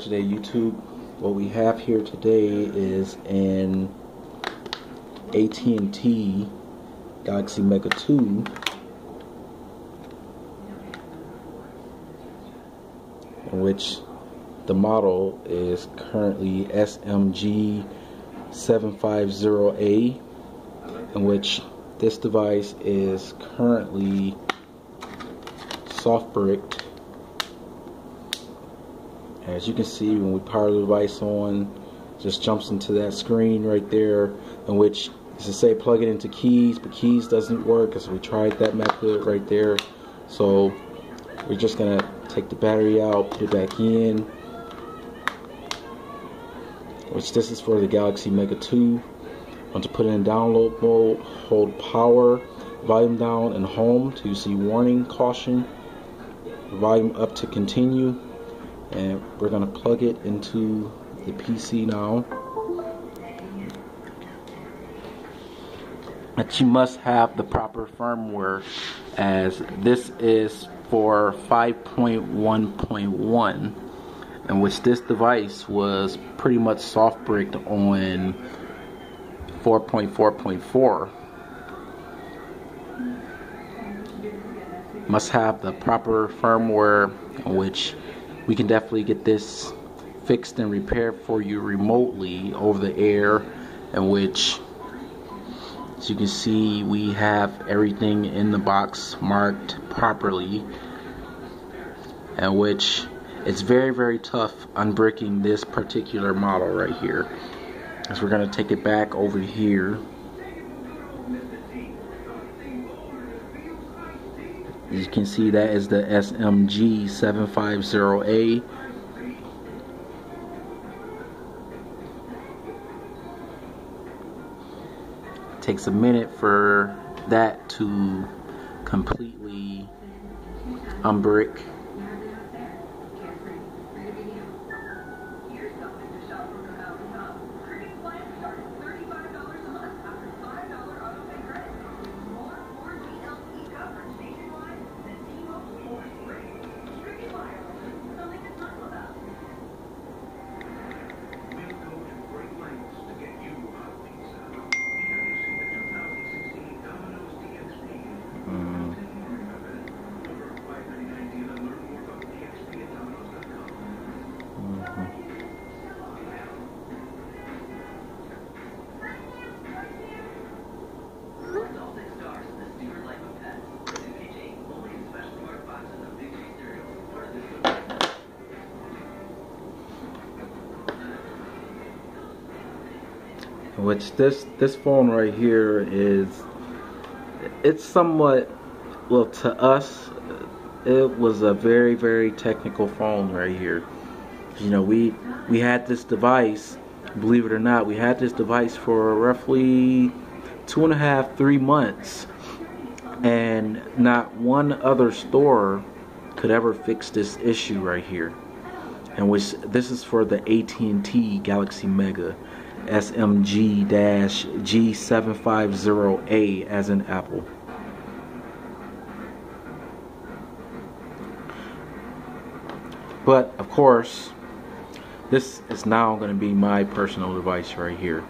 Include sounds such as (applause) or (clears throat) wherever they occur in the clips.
Today. YouTube, what we have here today is an AT&T Galaxy Mega 2 in which the model is currently SMG 750A in which this device is currently soft bricked as you can see when we power the device on just jumps into that screen right there in which is to say plug it into Kies but Kies doesn't work because we tried that method right there. So we're just gonna take the battery out put it back in which this is for the Galaxy Mega 2 want to put it in download mode hold power volume down and home to see warning caution volume up to continue and we're going to plug it into the PC now. But you must have the proper firmware as this is for 5.1.1 in which this device was pretty much soft bricked on 4.4.4 must have the proper firmware which we can definitely get this fixed and repaired for you remotely over the air in which as you can see we have everything in the box marked properly and which it's very very tough unbricking this particular model right here. As we're going to take it back over here As you can see, that is the SMG 750A. takes a minute for that to completely unbrick which this this phone right here is it's somewhat well to us it was a very very technical phone right here. You know we we had this device believe it or not we had this device for roughly two and a half three months. And not one other store could ever fix this issue right here. And which this is for the AT&T Galaxy Mega SMG-G750A as in Apple. But of course, this is now going to be my personal device right here.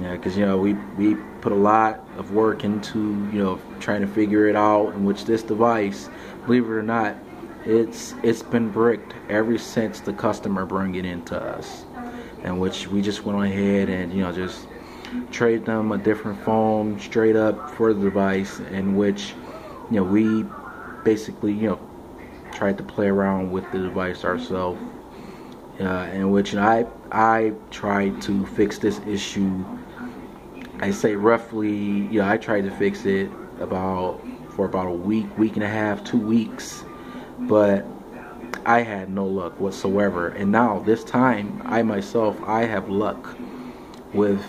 Yeah, because you know we we put a lot of work into you know trying to figure it out, in which this device, believe it or not, it's it's been bricked ever since the customer brought it into us in which we just went ahead and you know just trade them a different phone straight up for the device in which you know we basically you know tried to play around with the device ourselves uh, in which I I tried to fix this issue. I say roughly you know I tried to fix it about for about a week week and a half two weeks but I had no luck whatsoever. And now, this time, I myself, I have luck with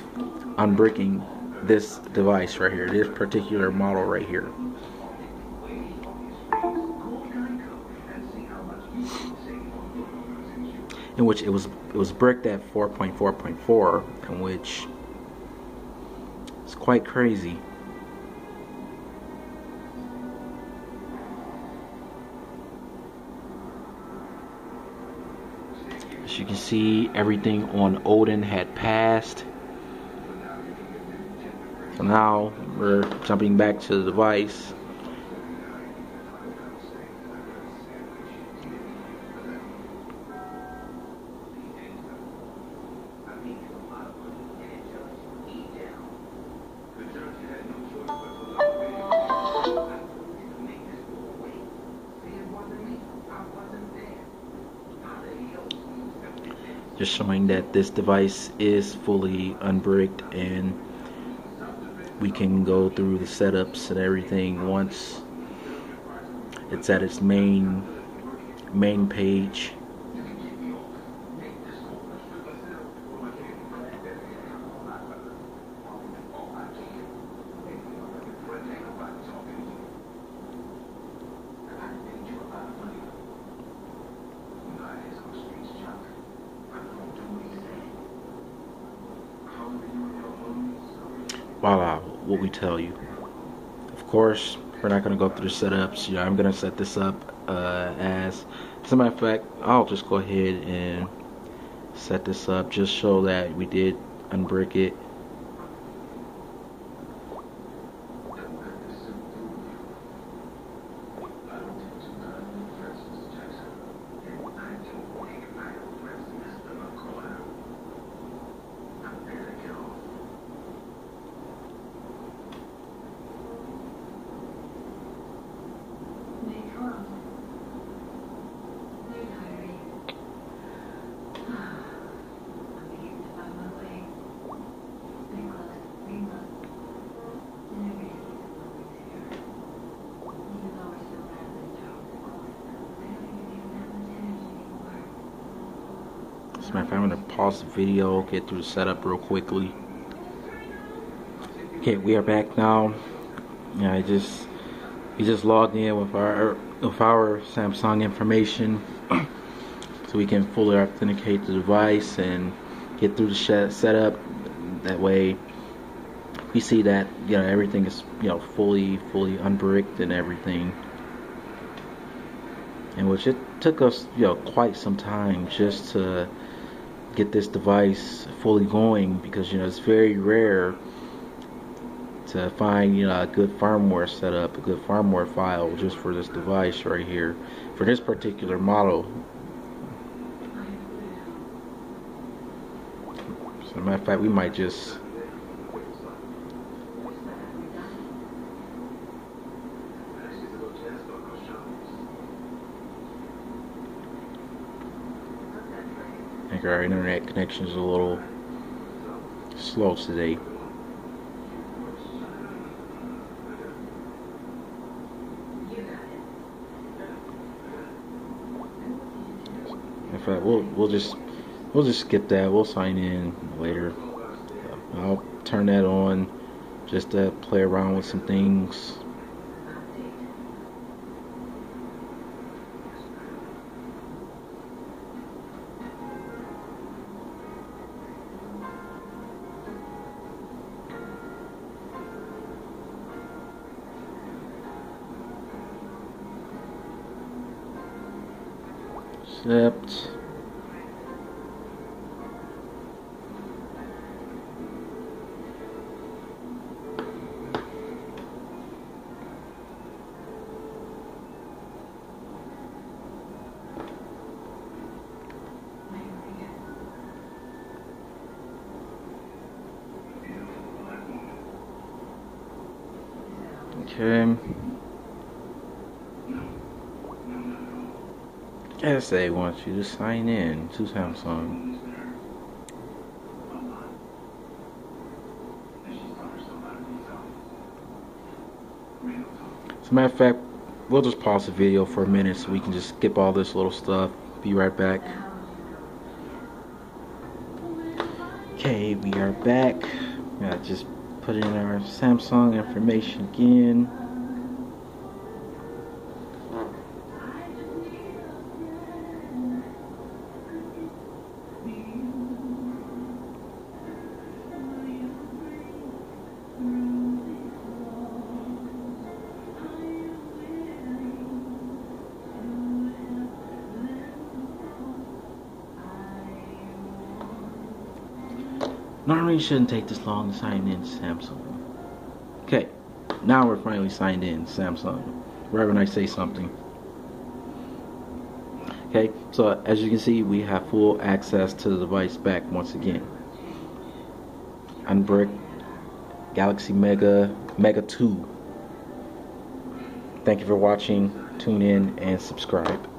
unbricking this device right here, this particular model right here. In which it was it was bricked at 4.4.4, in which it's quite crazy. You can see, everything on Odin had passed. So now we're jumping back to the device. Just showing that this device is fully unbricked and we can go through the setups and everything once it's at its main main page voila, what we tell you. Of course, we're not going to go through the setups. You know, I'm going to set this up uh, as, as a matter of fact, I'll just go ahead and set this up just so that we did unbrick it. Of fact, I'm gonna pause the video, get through the setup real quickly. Okay, we are back now. Yeah, I just we just logged in with our with our Samsung information, (clears throat) so we can fully authenticate the device and get through the setup. That way, we see that you know everything is you know fully fully unbricked and everything and which it took us you know quite some time just to get this device fully going because you know it's very rare to find you know a good firmware setup, a good firmware file just for this device right here, for this particular model. So, matter of fact, we might just think our internet connection is a little slow today. In fact, uh, we'll we'll just we'll just skip that. We'll sign in later. I'll turn that on just to play around with some things. Accept Okay. They wants you to sign in to Samsung. As a matter of fact, we'll just pause the video for a minute so we can just skip all this little stuff. Be right back. Okay, we are back. I just put in our Samsung information again. Normally shouldn't take this long to sign in Samsung. Okay, now we're finally signed in Samsung. Right when I say something. Okay, so as you can see, we have full access to the device back once again. Unbrick Galaxy Mega Mega 2. Thank you for watching. Tune in and subscribe.